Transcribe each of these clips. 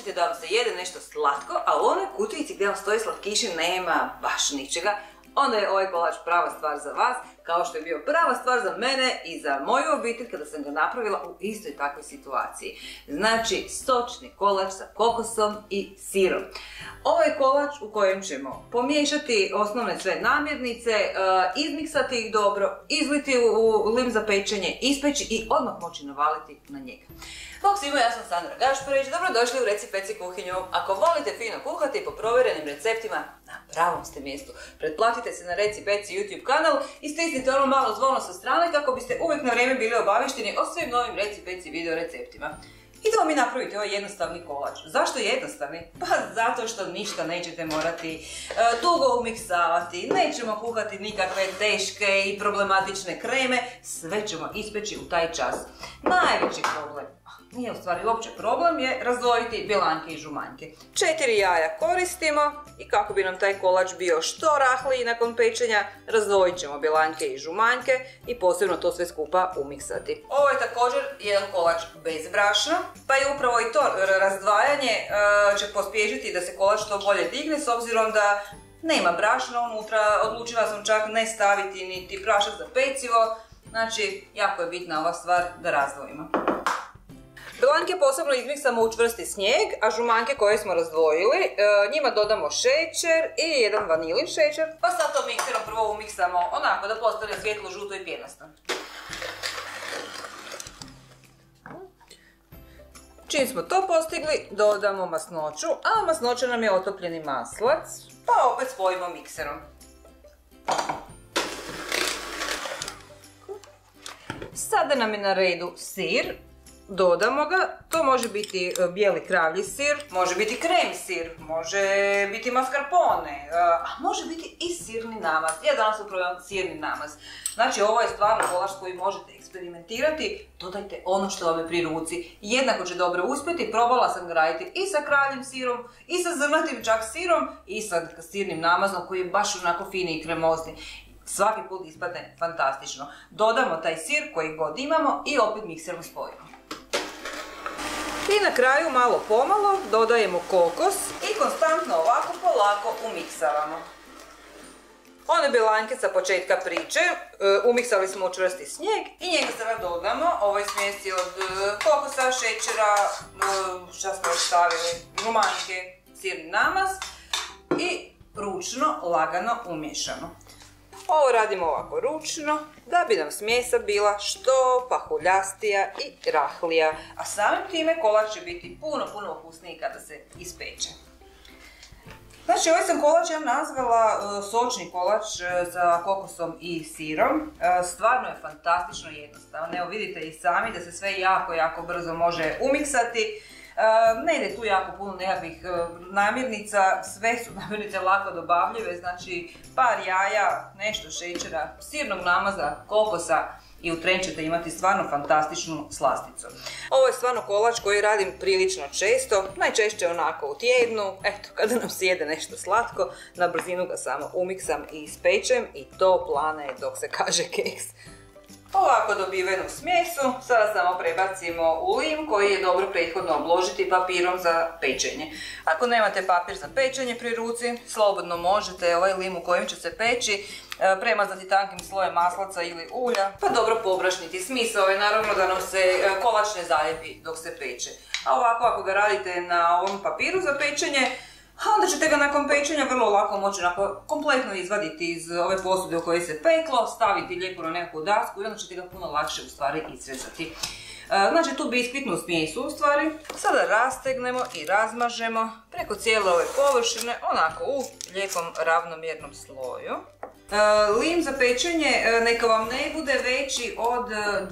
odlučite da vam se jede nešto slatko, a u onoj kutijici gdje vam stoji slatkiši nema baš ničega, onda je ovaj kolač prava stvar za vas, kao što je bio prava stvar za mene i za moju obitelj kada sam ga napravila u istoj takvoj situaciji. Znači, stočni kolač sa kokosom i sirom. Ovo je kolač u kojem ćemo pomiješati osnovne sve namirnice, e, izmiksati ih dobro, izliti u lim za pečenje, ispeći i odmah moći navaliti na njega. Bog svima, ja sam Sandra Gašparić, dobrodošli u Reci Peci kuhinju. Ako volite fino kuhati po provjerenim receptima, na pravom ste mjestu. Pretplatite se na Reci Peci YouTube kanal i stisnite ono malo zvono sa strane kako biste uvijek na vrijeme bili obavišteni o svim novim Reci Peci video receptima. Idemo mi napraviti ovaj jednostavni kolač. Zašto jednostavni? Pa zato što ništa nećete morati e, dugo umiksavati, nećemo kuhati nikakve teške i problematične kreme, sve ćemo ispeći u taj čas. Najveći problem nije u stvari uopće problem, je razdvojiti bjelanke i žumanjke. Četiri jaja koristimo i kako bi nam taj kolač bio što rahliji nakon pečenja, razdvojit ćemo bjelanke i žumanjke i posebno to sve skupa umiksati. Ovo je također jedan kolač bez brašna, pa je upravo i to razdvajanje e, će pospješiti da se kolač što bolje digne s obzirom da nema brašna unutra, odlučila sam čak ne staviti niti prašak za pecivo, znači jako je bitna ova stvar da razdvojimo. Blanke posebno izmiksamo u čvrsti snijeg, a žumanke koje smo razdvojili, e, njima dodamo šećer i jedan vanilin šećer. Pa sad to mikserom prvo umiksamo onako da postane svjetlo, žuto i pjenasto. Čim smo to postigli, dodamo masnoću, a masnoća nam je otopljeni maslac, pa opet spojimo mikserom. Sada nam je na redu sir, dodamo ga. To može biti e, bijeli kravlji sir, može biti krem sir, može biti mascarpone, e, a može biti i sirni namaz. Ja danas upravljam sirni namaz. Znači ovo je stvarno kolač koji možete eksperimentirati, dodajte ono što vam je pri ruci. Jednako će dobro uspjeti, probala sam ga raditi i sa kravljim sirom, i sa zrnatim čak sirom, i sa sirnim namazom koji je baš onako fini i kremozni svaki put ispadne fantastično. Dodamo taj sir koji god imamo i opet mikserom spojimo. I na kraju malo pomalo dodajemo kokos i konstantno ovako polako umiksavamo. One bilanke sa početka priče, e, umiksali smo u čvrsti snijeg i njega sada dodamo. Ovoj smjesi od e, kokosa, šećera, e, šta smo još stavili, rumanjke, sirni namaz i ručno, lagano umješamo. Ovo radimo ovako ručno, da bi nam smjesa bila što pahuljastija i rahlija. A samim time kolač će biti puno, puno okusniji kada se ispeče. Znači, ovaj sam kolač ja nazvala e, sočni kolač e, sa kokosom i sirom. E, stvarno je fantastično jednostavno. Evo vidite i sami da se sve jako, jako brzo može umiksati. Ne ide tu jako puno nekakvih namirnica, sve su namirnice lako dobavljive, znači par jaja, nešto šećera, sirnog namaza, kokosa i u tren ćete imati stvarno fantastičnu slasticu. Ovo je stvarno kolač koji radim prilično često, najčešće onako u tjednu, eto kada nam se jede nešto slatko, na brzinu ga samo umiksam i ispečem i to plane dok se kaže keks. Ovako dobivenu smjesu sada samo prebacimo u lim koji je dobro prethodno obložiti papirom za pečenje. Ako nemate papir za pečenje pri ruci, slobodno možete ovaj lim u kojem će se peći e, premazati tankim slojem maslaca ili ulja, pa dobro pobrašniti. Smisao je naravno da nam se e, kolač ne zalijepi dok se peče. A ovako ako ga radite na ovom papiru za pečenje, a onda ćete ga nakon pečenja vrlo lako moći onako kompletno izvaditi iz ove posude u kojoj se peklo, staviti lijepo na nekakvu dasku i onda ćete ga puno lakše u stvari izrezati. E, znači tu biskvitnu smijesu u stvari. Sada rastegnemo i razmažemo preko cijele ove površine, onako u lijepom ravnomjernom sloju. E, lim za pečenje e, neka vam ne bude veći od 20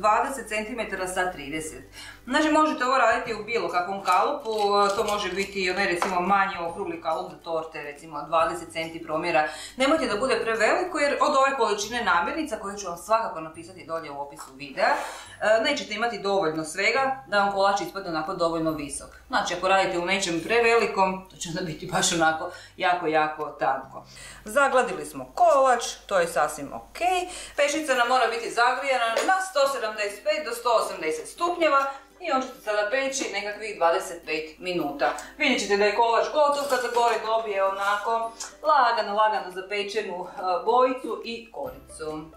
cm sa 30 Znači možete ovo raditi u bilo kakvom kalupu, e, to može biti onaj recimo manji okrugli kalup za torte, recimo 20 cm promjera. Nemojte da bude preveliko jer od ove količine namirnica koje ću vam svakako napisati dolje u opisu videa, e, nećete imati dovoljno svega da vam kolač ispadne onako dovoljno visok. Znači ako radite u nečem prevelikom, to će onda biti baš onako jako, jako tanko. Zagladili smo kolač, to je sasvim ok. Pešica nam mora biti zagrijana na 175 do 180 stupnjeva, i on će sada peći nekakvih 25 minuta. Vidjet ćete da je kolač gotov kad se gore dobije onako lagano, lagano zapečenu e, bojicu i koricu.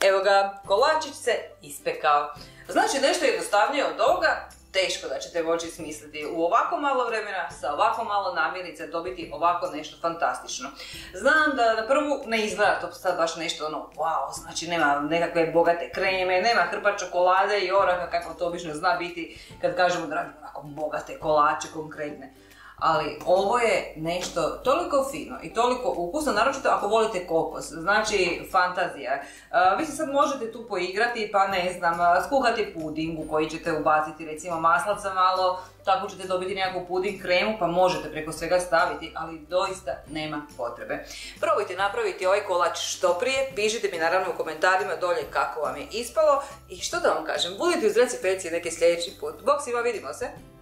Evo ga, kolačić se ispekao. Znači nešto jednostavnije od toga, teško da ćete moći smisliti u ovako malo vremena, sa ovako malo namirnice dobiti ovako nešto fantastično. Znam da na prvu ne izgleda to sad baš nešto ono wow, znači nema nekakve bogate kreme, nema hrpa čokolade i oraha kako to obično zna biti kad kažemo da radimo onako bogate kolače konkretne ali ovo je nešto toliko fino i toliko ukusno, naročito ako volite kokos, znači fantazija. vi se sad možete tu poigrati pa ne znam, skuhati puding u koji ćete ubaciti recimo maslaca malo, tako ćete dobiti nekakvu puding kremu pa možete preko svega staviti, ali doista nema potrebe. Probajte napraviti ovaj kolač što prije, pišite mi naravno u komentarima dolje kako vam je ispalo i što da vam kažem, budite uz reci neki sljedeći put. Bok svima, vidimo se!